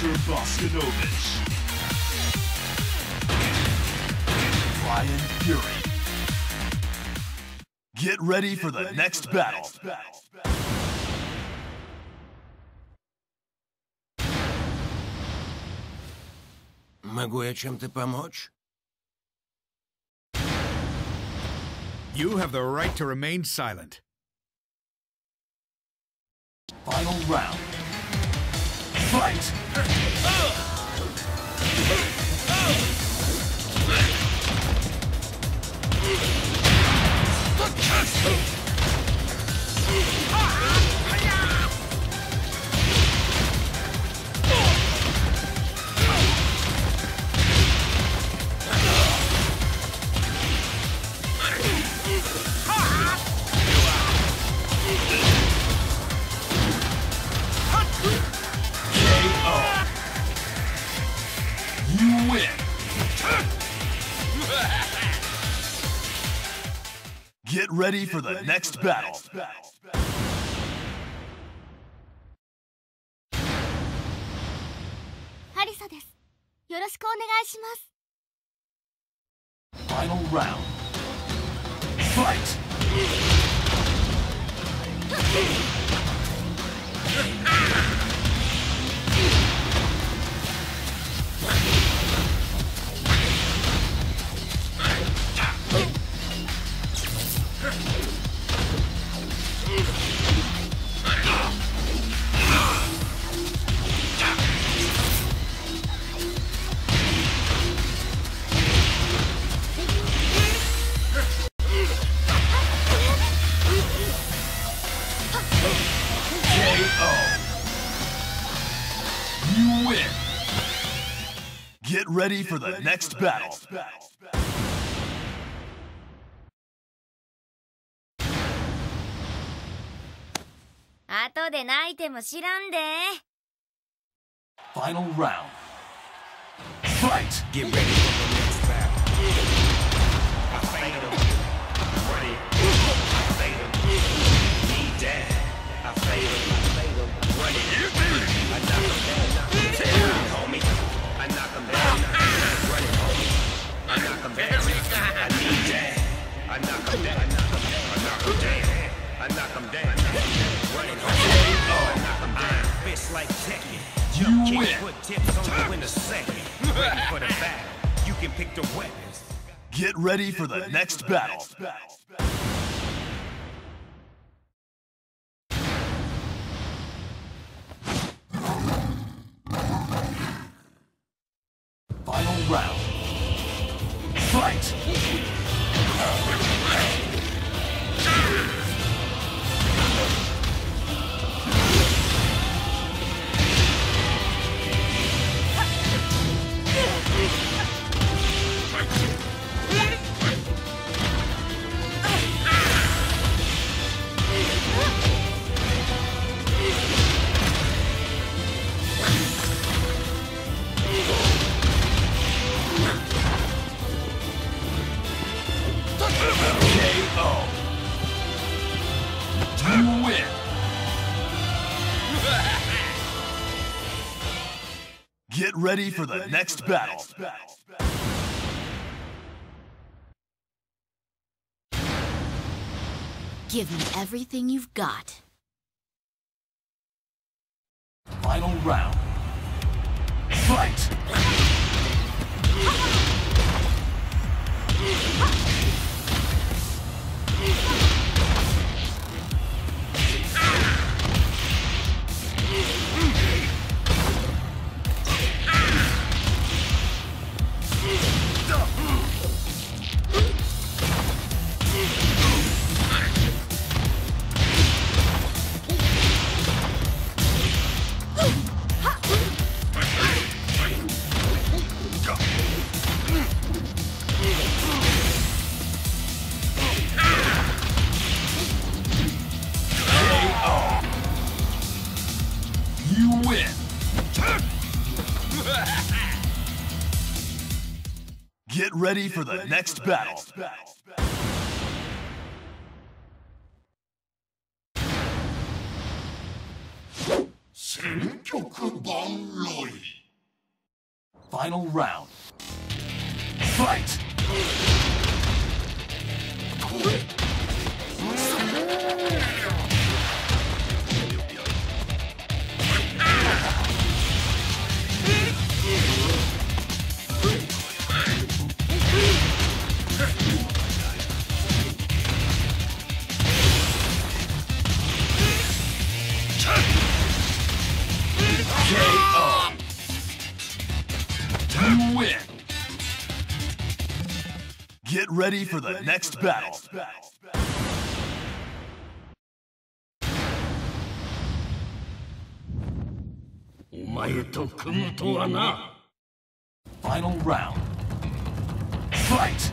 Mr. Bosconovitch. Bryan Fury. Get ready for the, ready next, for the battle. next battle. Могу я чем-то помочь? You have the right to remain silent. Final round. Fight! Get ready for the next battle. ハリサですよろしくお願いします Final round. Fight! KO. You win. Get ready for the next battle. 後で泣いても知らんで Final round. Fight! Get ready for the next battle. The weapons. Get ready for the next battle. Final round. Fight! Ready for the next battle. Give me everything you've got Final round. Fight! Get ready for the next battle. Final round. Fight! Get ready for the next battle. Final round. Fight!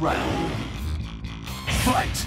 Round. Fight!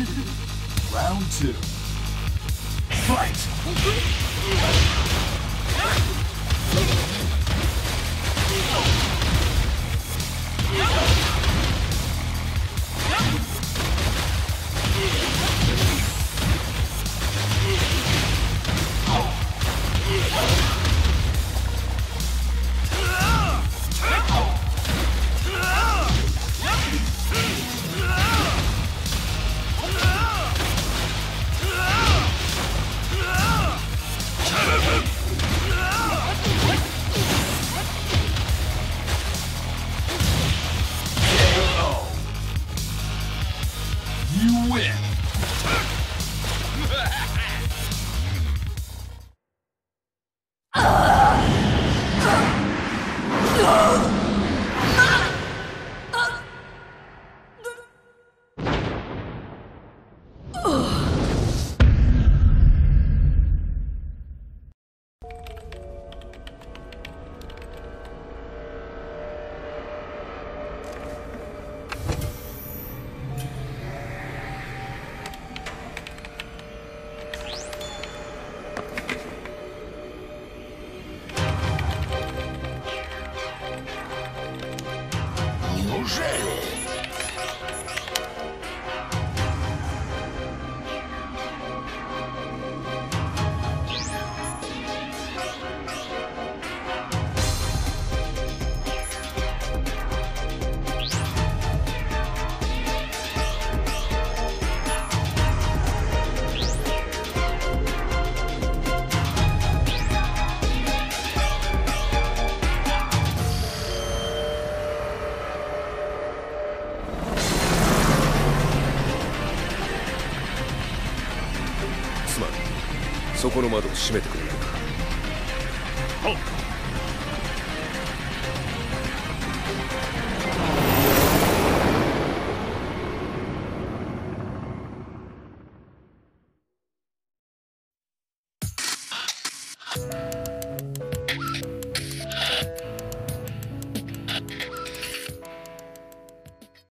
Round two. Fight! неужели? 窓を閉めてくれないか。はっ「